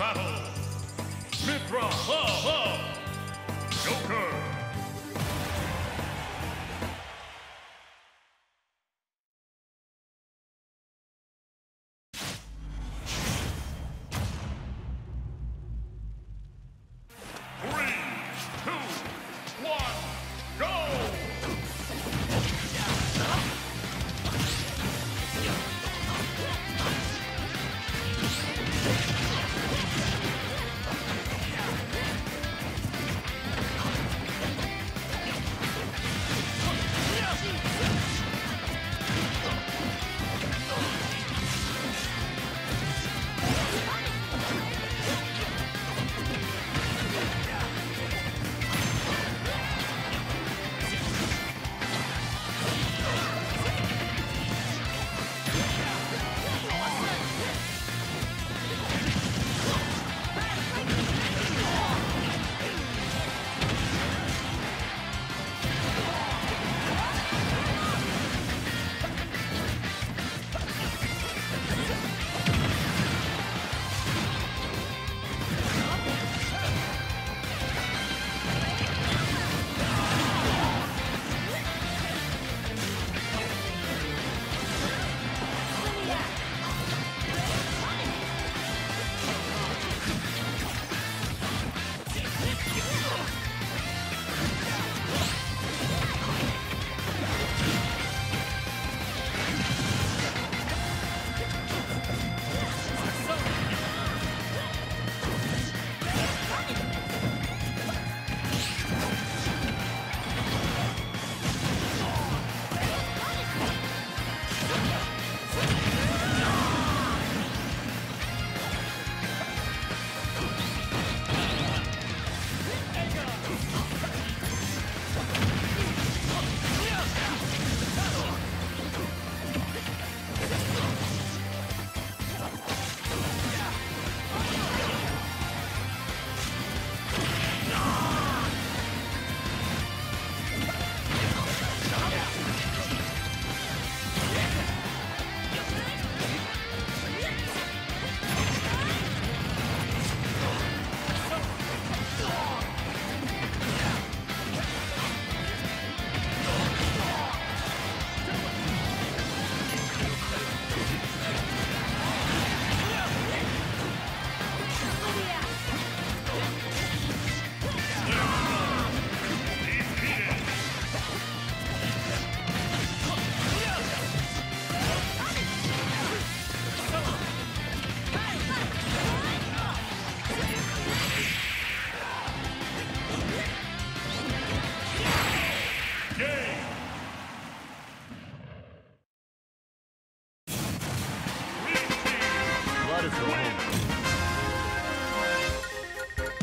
battle. Mithra, ha ha. Joker.